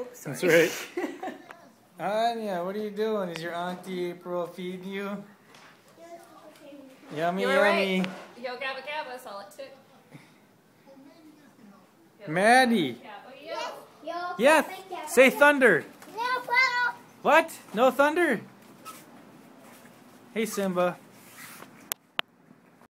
Oops. That's right. Anya, what are you doing? Is your auntie April feeding you? Yummy, You were yummy. right. Yo gabba gabba, that's all it took. Maddie. Oh, yes. yes. Say thunder. No, What? No thunder? Hey, Simba.